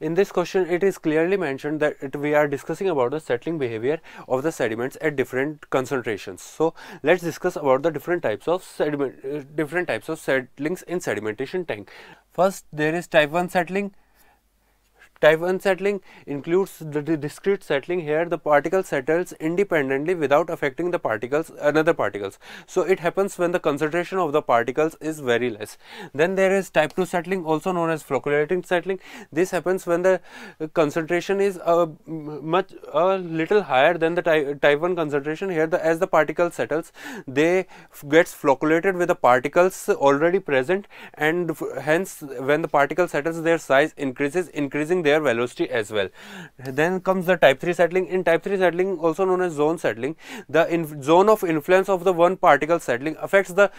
In this question, it is clearly mentioned that it, we are discussing about the settling behavior of the sediments at different concentrations. So, let's discuss about the different types of sediment, uh, different types of settlings in sedimentation tank. First, there is type 1 settling, Type 1 settling includes the discrete settling. Here the particle settles independently without affecting the particles, another particles. So it happens when the concentration of the particles is very less. Then there is type 2 settling also known as flocculating settling. This happens when the concentration is uh, much a little higher than the type, type 1 concentration. Here the, as the particle settles, they gets flocculated with the particles already present and hence when the particle settles their size increases increasing their their velocity as well. Then comes the type 3 settling. In type 3 settling also known as zone settling, the zone of influence of the one particle settling affects the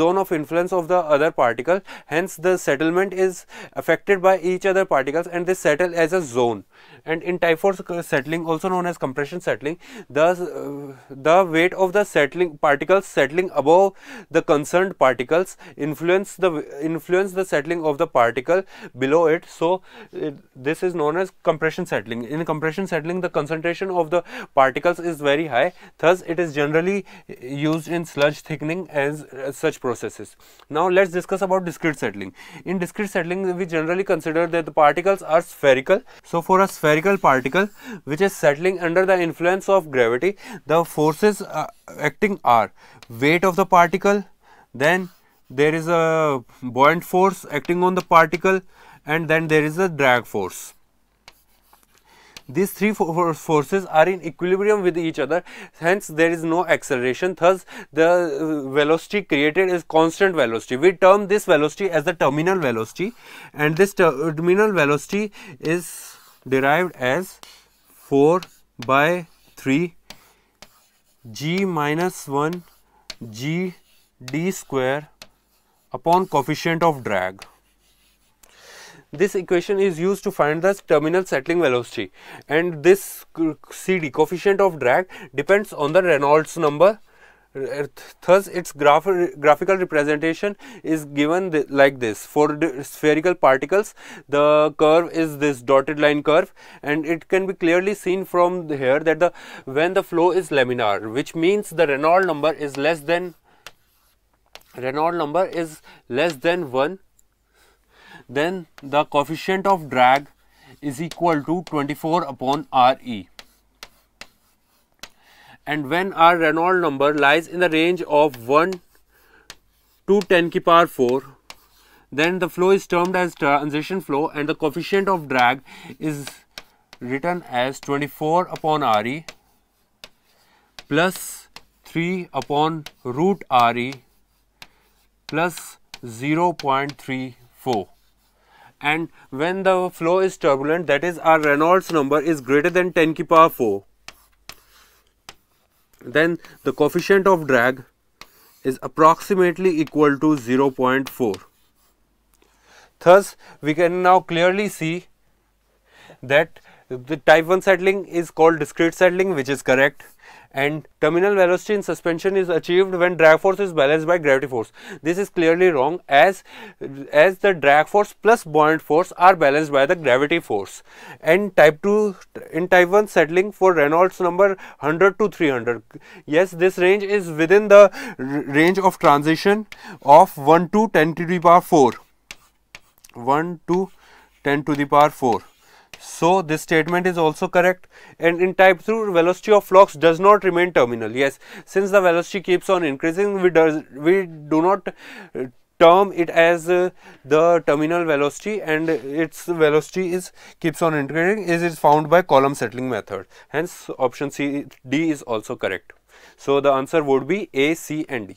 zone of influence of the other particle. Hence the settlement is affected by each other particles and they settle as a zone. And in type 4 settling also known as compression settling, the, uh, the weight of the settling particles settling above the concerned particles influence the influence the settling of the particle below it. So, this this is known as compression settling. In compression settling, the concentration of the particles is very high. Thus, it is generally used in sludge thickening as, such processes. Now, let's discuss about discrete settling. In discrete settling, we generally consider that the particles are spherical. So, for a spherical particle which is settling under the influence of gravity, the forces uh, acting are weight of the particle, then there is a buoyant force acting on the particle and then there is a drag force. These three forces are in equilibrium with each other, hence there is no acceleration. Thus, the uh, velocity created is constant velocity. We term this velocity as the terminal velocity, and this terminal velocity is derived as 4 by 3 g minus 1 g d square upon coefficient of drag. This equation is used to find the terminal settling velocity. And this CD coefficient of drag depends on the Reynolds number. Uh, thus its graph graphical representation is given th like this. For spherical particles. The curve is this dotted line curve. And it can be clearly seen from here that the when the flow is laminar which means the Reynolds number is less than Reynolds number is less than 1 then the coefficient of drag is equal to 24 upon Re. And when our Reynolds number lies in the range of 1 to 10 ki power 4, then the flow is termed as transition flow and the coefficient of drag is written as 24 upon Re plus 3 upon root Re plus 0.34 and when the flow is turbulent that is our Reynolds number is greater than 10 ki power 4 then the coefficient of drag is approximately equal to 0.4 thus we can now clearly see that the type 1 settling is called discrete settling which is correct and terminal velocity in suspension is achieved when drag force is balanced by gravity force. This is clearly wrong as, as the drag force plus buoyant force are balanced by the gravity force. And type 2, in type 1 settling for Reynolds number 100 to 300. Yes, this range is within the range of transition of 1 to 10 to the power 4. 1 to 10 to the power 4. So, this statement is also correct and in type 2 velocity of flux does not remain terminal. Yes, since the velocity keeps on increasing we, does, we do not uh, term it as uh, the terminal velocity and its velocity is keeps on increasing is is found by column settling method. Hence, option C D is also correct. So, the answer would be A, C and D.